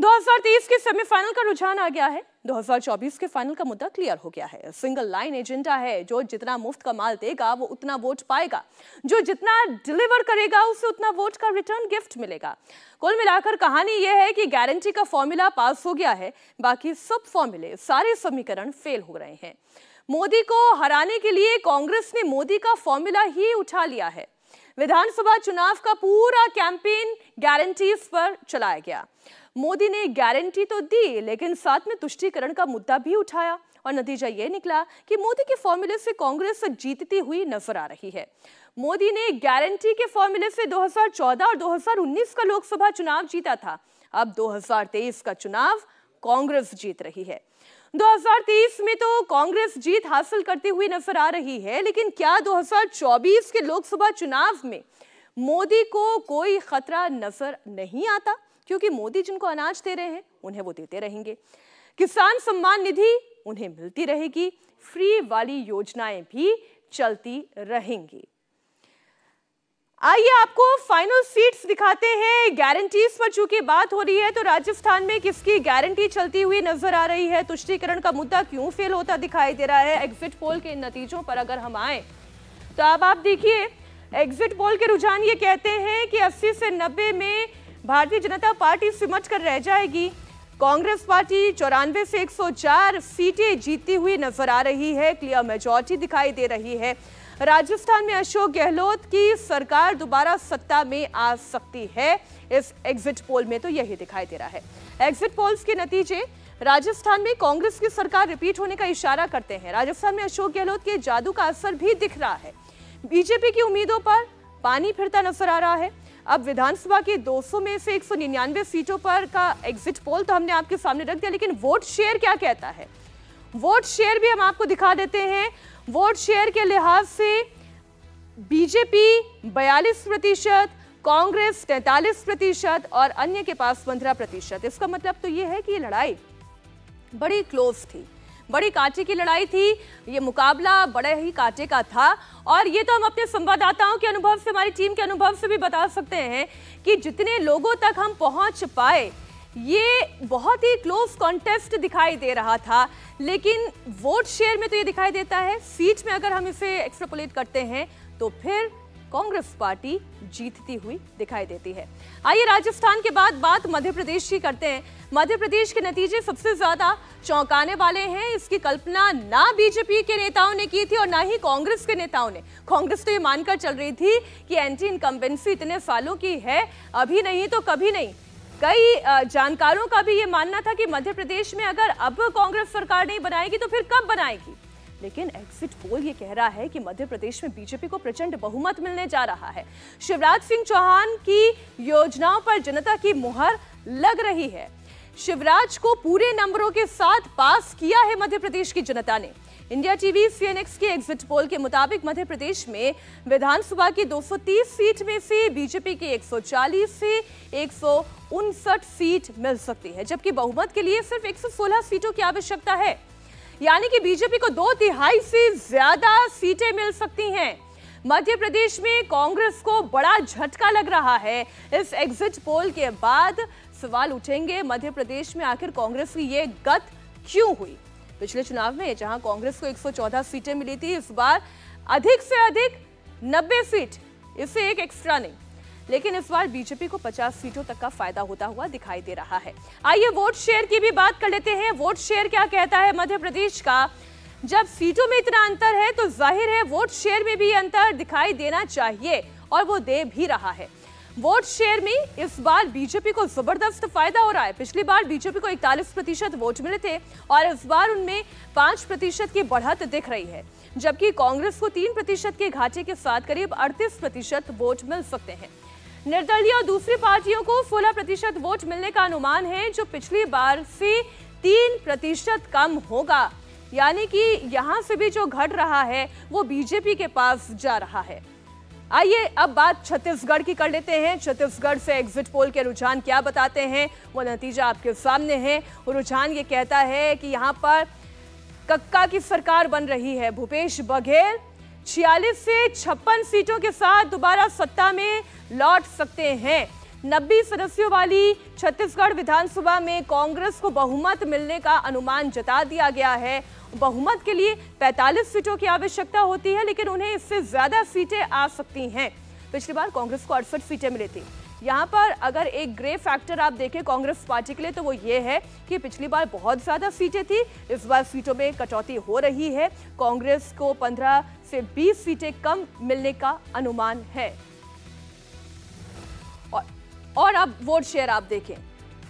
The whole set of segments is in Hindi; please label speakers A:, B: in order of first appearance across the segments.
A: 2023 के सेमीफाइनल का रुझान आ गया है। 2024 के फाइनल का मुद्दा क्लियर हो गया है। सिंगल लाइन एजेंडा है, जो जितना मुफ़्त का माल देगा, वो उतना वोट पाएगा। जो जितना डिलीवर करेगा, उसे उतना वोट का रिटर्न गिफ्ट मिलेगा। कुल मिलाकर कहानी यह है कि गारंटी का फॉर्मूला पास हो गया है। बाकी सब फॉर्मूले, सारे समीकरण फेल हो रहे हैं। मोदी को हराने के लिए कांग्रेस ने मोदी का फॉर्मूला ही उठा लिया है। विधानसभा चुनाव का पूरा कैंपेन गारंटीज पर चलाया गया। मोदी ने गारंटी तो दी, लेकिन साथ में तुष्टीकरण का मुद्दा भी उठाया और नतीजा यह निकला कि मोदी के फॉर्मूले से कांग्रेस जीतती हुई नज़र आ रही है। मोदी ने गारंटी के फॉर्मूले से 2014 और 2019 का लोकसभा चुनाव जीता था। अब 2023 का चुनाव कांग्रेस जीत रही है। 2023 में तो कांग्रेस जीत हासिल करती हुई नज़र आ रही है, लेकिन क्या 2024 के लोकसभा चुनाव में मोदी को कोई खतरा नज़र नहीं आता? क्योंकि मोदी जिनको अनाज दे रहे हैं, उन्हें वो देते रहेंगे। किसान सम्मान निधि, उन्हें मिलती रहेगी। फ्री वाली योजनाएँ भी चलती रहेंगी। आइए आपको फाइनल सीट्स दिखाते हैं। गारंटीज पर चूँकि बात हो रही है तो राजस्थान में किसकी गारंटी चलती हुई नज़र आ रही है? तुष्टीकरण का मुद्दा क्यों फेल होता दिखाई दे रहा है? एग्जिट पोल के नतीजों पर अगर हम आए तो अब आप देखिए एग्जिट पोल के रुझान ये कहते हैं कि 80 से 90 में भारतीय जनता पार्टी सिमट कर रह जाएगी। कांग्रेस पार्टी चौरानवे से 104 सीटें जीतती हुई नज़र आ रही है। क्लियर मेजोरिटी दिखाई दे रही है। राजस्थान में अशोक गहलोत की सरकार दोबारा सत्ता में आ सकती है। इस एग्जिट पोल में तो यही दिखाई दे रहा है। एग्जिट पोल्स के नतीजे, राजस्थान में कांग्रेस की सरकार रिपीट होने का इशारा करते हैं। राजस्थान में अशोक गहलोत के जादू का असर भी दिख रहा है। बीजेपी की उम्मीदों पर पानी फिरता नज़र आ रहा है। अब विधानसभा की 200 में से एक सौ निन्यानवे सीटों पर का एग्जिट पोल तो हमने आपके सामने रख दिया, लेकिन वोट शेयर क्या कहता है? वोट शेयर भी हम आपको दिखा देते हैं। वोट शेयर के लिहाज से बीजेपी 42 प्रतिशत, कांग्रेस 43 प्रतिशत और अन्य के पास 15 प्रतिशत। इसका मतलब तो यह है कि ये लड़ाई बड़ी क्लोज थी। बड़ी कांटे की लड़ाई थी। ये मुकाबला बड़े ही कांटे का था। और ये तो हम अपने संवाददाताओं के अनुभव से, हमारी टीम के अनुभव से भी बता सकते हैं कि जितने लोगों तक हम पहुँच पाए ये बहुत ही क्लोज कॉन्टेस्ट दिखाई दे रहा था, लेकिन वोट शेयर में तो ये दिखाई देता है। सीट में अगर हम इसे एक्सट्रापोलेट करते हैं तो फिर कांग्रेस पार्टी जीतती हुई दिखाई देती है। आइए राजस्थान के बाद बात मध्य प्रदेश की करते हैं। मध्य प्रदेश के नतीजे सबसे ज़्यादा चौंकाने वाले हैं। इसकी कल्पना ना बीजेपी के नेताओं ने की थी और ना ही कांग्रेस के नेताओं ने। कांग्रेस तो ये मानकर चल रही थी कि एंटी इनकम्बेंसी इतने सालों की है, अभी नहीं तो कभी नहीं। कई जानकारों का भी ये मानना था कि मध्य प्रदेश में अगर अब कांग्रेस सरकार नहीं बनाएगी तो फिर कब बनाएगी? लेकिन एग्जिट पोल ये कह रहा है कि मध्य प्रदेश में बीजेपी को प्रचंड बहुमत मिलने जा रहा है। शिवराज सिंह चौहान की योजनाओं पर जनता की मुहर लग रही है। शिवराज को पूरे नंबरों के साथ पास किया है मध्य प्रदेश की जनता ने। इंडिया टीवी सीएनएक्स के एग्जिट पोल के मुताबिक मध्य प्रदेश में विधानसभा की 230 सीट में से बीजेपी की 140 से एक सौ उनसठ सीट मिल सकती है, जबकि बहुमत के लिए सिर्फ़ 116 सीटों की आवश्यकता है। यानी कि बीजेपी को दो तिहाई से ज़्यादा सीटें मिल सकती हैं। मध्य प्रदेश में कांग्रेस को बड़ा झटका लग रहा है। इस एग्जिट पोल के बाद सवाल उठेंगे, मध्य प्रदेश में आखिर कांग्रेस की ये गत क्यों हुई? पिछले चुनाव में जहाँ कांग्रेस को 114 सीटें मिली थी, इस बार अधिक से अधिक 90 सीट इससे एक एक्स्ट्रा नहीं। लेकिन इस बार बीजेपी को 50 सीटों तक का फ़ायदा होता हुआ दिखाई दे रहा है। आइए वोट शेयर की भी बात कर लेते हैं। वोट शेयर क्या कहता है मध्य प्रदेश का? जब सीटों में इतना अंतर है तो ज़ाहिर है वोट शेयर में भी अंतर दिखाई देना चाहिए, और वो दे भी रहा है। वोट शेयर में इस बार बीजेपी को ज़बरदस्त फ़ायदा हो रहा है। पिछली बार बीजेपी को 41 प्रतिशत वोट मिले थे और इस बार उनमें 5 प्रतिशत की बढ़त दिख रही है। जबकि कांग्रेस को 3 प्रतिशत के घाटे के साथ करीब 38 प्रतिशत वोट मिल सकते हैं। निर्दलीय और दूसरी पार्टियों को 16 प्रतिशत वोट मिलने का अनुमान है, जो पिछली बार से तीन प्रतिशत कम होगा। यानी कि यहाँ से भी जो घट रहा है, वो बीजेपी के पास जा रहा है। आइए अब बात छत्तीसगढ़ की कर लेते हैं। छत्तीसगढ़ से एग्जिट पोल के रुझान क्या बताते हैं? वो नतीजा आपके सामने है। रुझान ये कहता है कि यहाँ पर कक्का की सरकार बन रही है। भूपेश बघेल छियालीस से छप्पन सीटों के साथ दोबारा सत्ता में लौट सकते हैं। नब्बे सदस्यों वाली छत्तीसगढ़ विधानसभा में कांग्रेस को बहुमत मिलने का अनुमान जता दिया गया है। बहुमत के लिए 45 सीटों की आवश्यकता होती है लेकिन उन्हें इससे ज़्यादा सीटें आ सकती हैं। पिछली बार कांग्रेस को अड़सठ सीटें मिली थी। यहाँ पर अगर एक ग्रे फैक्टर आप देखें कांग्रेस पार्टी के लिए तो वो ये है कि पिछली बार बहुत ज़्यादा सीटें थी इस बार सीटों में कटौती हो रही है। कांग्रेस को 15 से 20 सीटें कम मिलने का अनुमान है। और, और अब वोट शेयर आप देखें।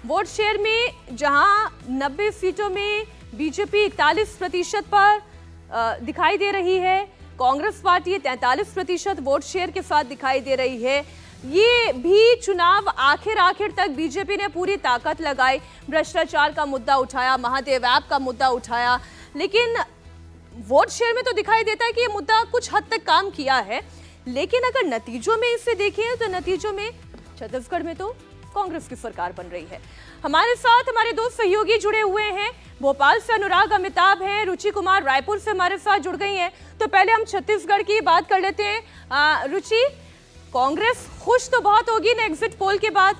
A: वोट शेयर में जहाँ 90 सीटों में बीजेपी इकतालीस प्रतिशत पर दिखाई दे रही है। कांग्रेस पार्टी तैंतालीस प्रतिशत वोट शेयर के साथ दिखाई दे रही है। ये भी चुनाव आखिर आखिर तक बीजेपी ने पूरी ताकत लगाई। भ्रष्टाचार का मुद्दा उठाया, महादेव ऐप का मुद्दा उठाया। लेकिन वोट शेयर में तो दिखाई देता है कि ये मुद्दा कुछ हद तक काम किया है। लेकिन अगर नतीजों में इसे देखें तो नतीजों में छत्तीसगढ़ में तो कांग्रेस की सरकार बन रही है। हमारे साथ हमारे दो सहयोगी जुड़े हुए हैं। भोपाल से अनुराग अमिताभ हैं, रुचि कुमार रायपुर से हमारे साथ जुड़ गई हैं। तो पहले हम छत्तीसगढ़ की बात कर लेते हैं। रुचि, कांग्रेस खुश तो बहुत होगी ना एग्जिट पोल के बाद?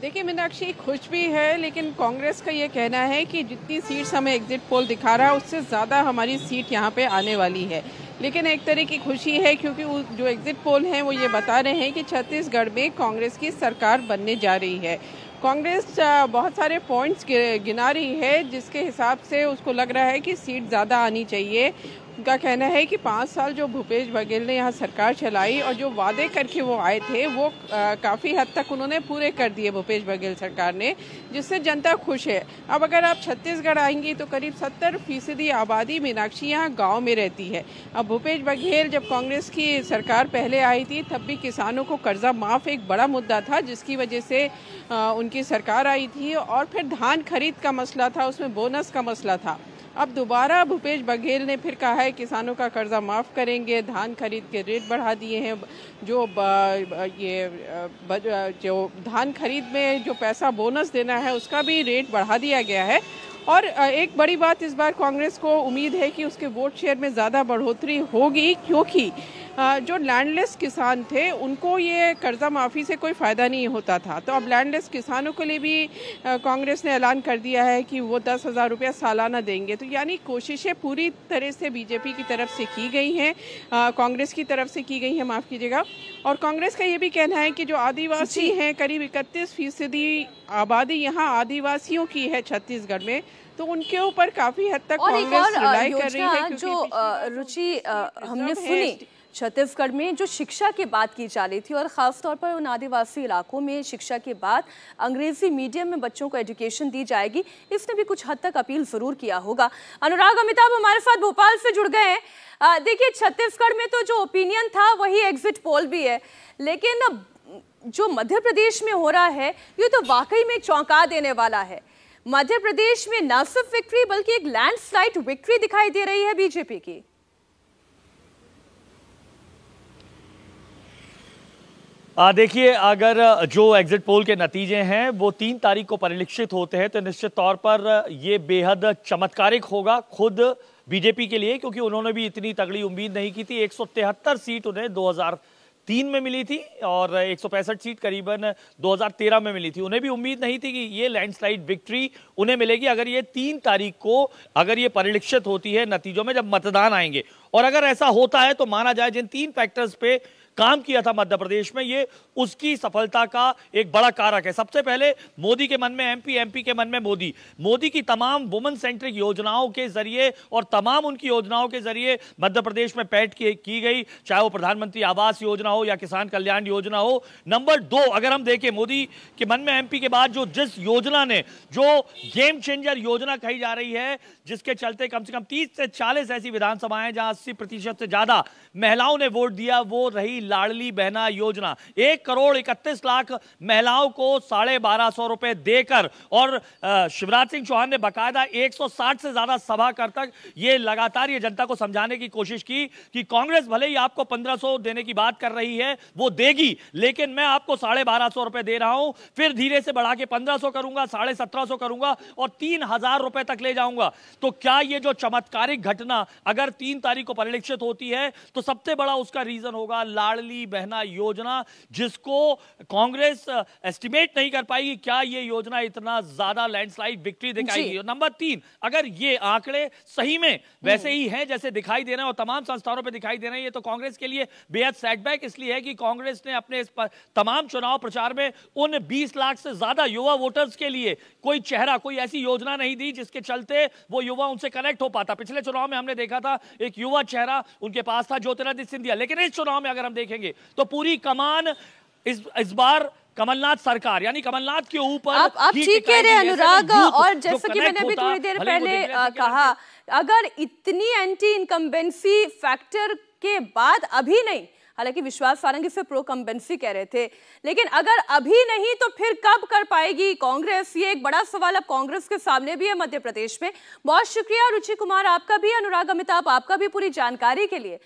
B: देखिए मीनाक्षी, खुश भी है, लेकिन कांग्रेस का ये कहना है कि जितनी सीट्स हमें एग्जिट पोल दिखा रहा है, उससे ज़्यादा हमारी सीट यहाँ पे आने वाली है। लेकिन एक तरह की खुशी है क्योंकि जो एग्जिट पोल हैं, वो ये बता रहे हैं कि छत्तीसगढ़ में कांग्रेस की सरकार बनने जा रही है। कांग्रेस बहुत सारे पॉइंट्स गिना रही है, जिसके हिसाब से उसको लग रहा है कि सीट ज़्यादा आनी चाहिए। उनका कहना है कि पाँच साल जो भूपेश बघेल ने यहाँ सरकार चलाई और जो वादे करके वो आए थे, वो काफ़ी हद तक उन्होंने पूरे कर दिए भूपेश बघेल सरकार ने, जिससे जनता खुश है। अब अगर आप छत्तीसगढ़ आएँगी तो करीब सत्तर फ़ीसदी आबादी मीनाक्षी यहाँ गाँव में रहती है। अब भूपेश बघेल जब कांग्रेस की सरकार पहले आई थी, तब भी किसानों को कर्जा माफ़ एक बड़ा मुद्दा था, जिसकी वजह से उनकी सरकार आई थी और फिर धान खरीद का मसला था, उसमें बोनस का मसला था। अब दोबारा भूपेश बघेल ने फिर कहा है, किसानों का कर्जा माफ़ करेंगे, धान खरीद के रेट बढ़ा दिए हैं, जो ये जो धान खरीद में जो पैसा बोनस देना है, उसका भी रेट बढ़ा दिया गया है। और एक बड़ी बात इस बार कांग्रेस को उम्मीद है कि उसके वोट शेयर में ज़्यादा बढ़ोतरी होगी, क्योंकि जो लैंडलेस किसान थे उनको ये कर्जा माफ़ी से कोई फ़ायदा नहीं होता था। तो अब लैंडलेस किसानों के लिए भी कांग्रेस ने ऐलान कर दिया है कि वो दस हज़ार रुपया सालाना देंगे। तो यानी कोशिशें पूरी तरह से बीजेपी की तरफ़ से की गई हैं। कांग्रेस की तरफ़ से की गई हैं माफ़ कीजिएगा। और कांग्रेस का ये भी कहना है कि जो आदिवासी हैं करीब इकतीस फ़ीसदी आबादी यहाँ आदिवासियों की है छत्तीसगढ़ में तो उनके ऊपर काफ़ी हद तक कांग्रेस रिलाई कर रही है
A: जो रुचि हमने सुनी छत्तीसगढ़ में जो शिक्षा की बात की जा रही थी और ख़ास तौर पर उन आदिवासी इलाकों में शिक्षा के बाद अंग्रेज़ी मीडियम में बच्चों को एजुकेशन दी जाएगी, इसने भी कुछ हद तक अपील ज़रूर किया होगा। अनुराग, अमिताभ हमारे साथ भोपाल से जुड़ गए हैं। देखिए, छत्तीसगढ़ में तो जो ओपिनियन था, वही एग्जिट पोल भी है। लेकिन जो मध्य प्रदेश में हो रहा है, ये तो वाकई में चौंका देने वाला है। मध्य प्रदेश में न सिर्फ़ विक्ट्री बल्कि एक लैंडस्लाइड विक्ट्री दिखाई दे रही है बीजेपी की।
C: देखिए, अगर जो एग्जिट पोल के नतीजे हैं, वो तीन तारीख को परिलक्षित होते हैं तो निश्चित तौर पर ये बेहद चमत्कारिक होगा खुद बीजेपी के लिए, क्योंकि उन्होंने भी इतनी तगड़ी उम्मीद नहीं की थी। एक सौ तिहत्तर सीट उन्हें 2003 में मिली थी, और एक सौ पैंसठ सीट करीबन 2013 में मिली थी। उन्हें भी उम्मीद नहीं थी कि ये लैंडस्लाइड विक्ट्री उन्हें मिलेगी। अगर ये तीन तारीख को, अगर ये परिलक्षित होती है नतीजों में, जब मतदान आएँगे और अगर ऐसा होता है तो माना जाए जिन तीन फैक्टर्स पे काम किया था मध्य प्रदेश में ये उसकी सफलता का एक बड़ा कारक है। सबसे पहले मोदी के मन में एमपी एमपी के मन में मोदी। मोदी की तमाम वुमन सेंट्रिक योजनाओं के ज़रिए और तमाम उनकी योजनाओं के ज़रिए मध्य प्रदेश में पैठ की, की गई चाहे वो प्रधानमंत्री आवास योजना हो या किसान कल्याण योजना हो। नंबर दो अगर हम देखें मोदी के मन में एमपी के बाद जो जिस योजना ने जो गेम चेंजर योजना कही जा रही है जिसके चलते कम से कम तीस से चालीस ऐसी विधानसभाएँ जहाँ अस्सी प्रतिशत से ज़्यादा महिलाओं ने वोट दिया, वो रही लाडली बहना योजना। एक करोड़ इकतीस लाख महिलाओं को साढ़े बारह सौ रुपए देकर और शिवराज सिंह चौहान ने बकायदा 160 से ज़्यादा सभा कर तक ये लगातार ये जनता को समझाने की कोशिश की कि कांग्रेस भले ही आपको 1500 देने की बात कर रही है, वो देगी, लेकिन मैं आपको साढ़े बारह सौ रुपए दे रहा हूँ, फिर धीरे से बढ़ा के 1500 करूँगा, साढ़े सत्रह सौ करूँगा और तीन हज़ार रुपए तक ले जाऊँगा। तो क्या ये जो चमत्कारिक घटना, अगर तीन तारीख को परिलक्षित होती है तो सबसे बड़ा उसका रीजन होगा लाडली बहना योजना जिसको कांग्रेस एस्टिमेट नहीं कर पाएगी क्या ये योजना इतना ज़्यादा लैंडस्लाइड विक्ट्री दिखाएगी नंबर तीन अगर ये आंकड़े सही में वैसे ही हैं जैसे दिखाई दे रहे हैं और तमाम संस्थानों पर दिखाई दे रहे हैं ये तो कांग्रेस के लिए बेहद सेटबैक इसलिए है कि कांग्रेस ने अपने इस तमाम चुनाव प्रचार में उन 20 लाख से ज़्यादा युवा वोटर्स के लिए कोई चेहरा कोई ऐसी योजना नहीं दी जिसके चलते वो युवा उनसे कनेक्ट हो पाता। पिछले चुनाव में हमने देखा था एक युवा चेहरा उनके पास था ज्योतिरादित्य सिंधिया। लेकिन इस चुनाव में अगर हम देखेंगे तो पूरी कमान इस इस बार कमलनाथ सरकार यानी कमलनाथ के ऊपर
A: आप आप ठीक कह रहे हैं अनुराग और जैसा कि मैंने अभी थोड़ी देर पहले कहा अगर इतनी एंटी इनकम्बेंसी फैक्टर के बाद अभी नहीं हालाँकि विश्वास सारंग इसे प्रो कम्बेंसी कह रहे थे। लेकिन अगर अभी नहीं तो फिर कब कर पाएगी कांग्रेस? ये एक बड़ा सवाल अब कांग्रेस के सामने भी है मध्य प्रदेश में। बहुत शुक्रिया, रुचि कुमार, आपका भी, अनुराग अमिताभ, आपका भी पूरी जानकारी के लिए।